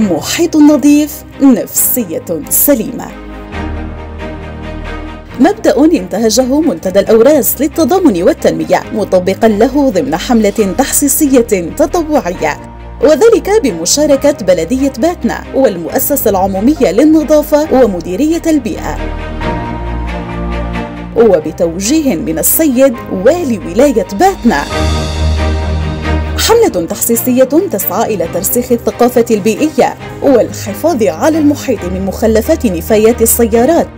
محيط نظيف نفسية سليمة. مبدأ انتهجه منتدى الأوراس للتضامن والتنمية مطبقا له ضمن حملة تحسيسية تطوعية. وذلك بمشاركة بلدية باتنا والمؤسسة العمومية للنظافة ومديرية البيئة. وبتوجيه من السيد والي ولاية باتنا. حملة تحسيسية تسعى إلى ترسيخ الثقافة البيئية والحفاظ على المحيط من مخلفات نفايات السيارات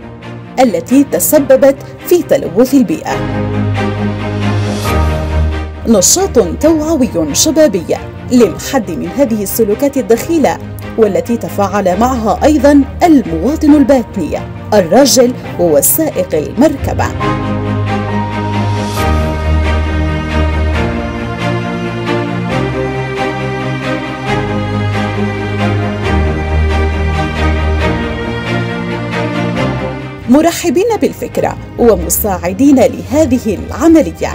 التي تسببت في تلوث البيئة. نشاط توعوي شبابي للحد من هذه السلوكات الدخيلة والتي تفاعل معها أيضا المواطن الباتني الراجل وسائق المركبة. مرحبين بالفكرة ومساعدين لهذه العملية.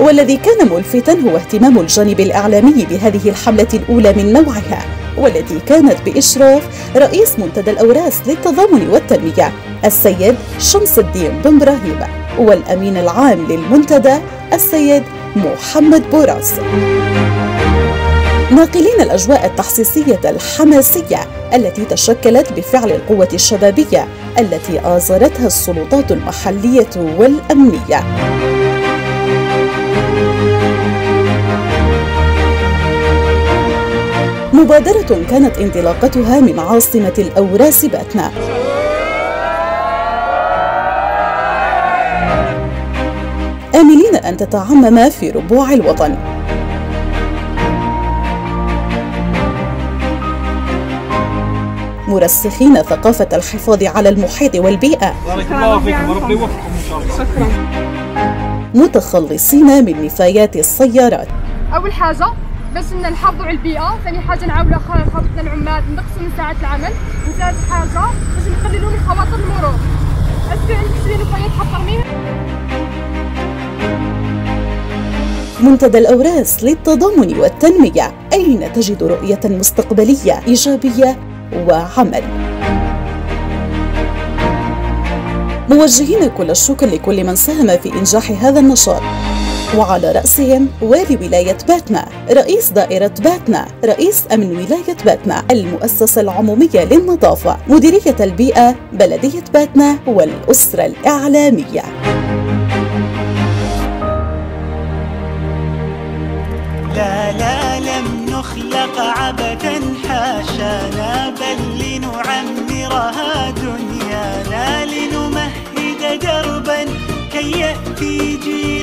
والذي كان ملفتا هو اهتمام الجانب الإعلامي بهذه الحملة الأولى من نوعها والتي كانت بإشراف رئيس منتدى الأوراس للتضامن والتنمية السيد شمس الدين بن إبراهيم والأمين العام للمنتدى السيد محمد بوراس. ناقلين الأجواء التحسيسية الحماسية التي تشكلت بفعل القوة الشبابية التي آزرتها السلطات المحلية والأمنية. مبادرة كانت انطلاقتها من عاصمة الأوراس باتنا آملين أن تتعمم في ربوع الوطن مرسخين ثقافة الحفاظ على المحيط والبيئة. بارك الله فيكم وربي يوفقكم إن شاء الله. شكرا. متخلصين من نفايات السيارات. أول حاجة باش نحافظوا على البيئة، ثاني حاجة نعاونوا خاطرنا العمال نقصوا من ساعات العمل، وثالث حاجة باش نقللوا من خواطر المرور. أسكو عندك شي نفايات منها؟ منتدى الأوراس للتضامن والتنمية. أين تجد رؤية مستقبلية إيجابية؟ وعمل. موجهين كل الشكر لكل من ساهم في إنجاح هذا النشاط. وعلى رأسهم والي ولاية باتنا رئيس دائرة باتنا رئيس أمن ولاية باتنا المؤسسة العمومية للنظافة مديرية البيئة بلدية باتنا والأسرة الإعلامية. لا لا لم نخلق عبثا حاشانا بل لنعمرها دنيانا لنمهد دربا كي يأتي جيل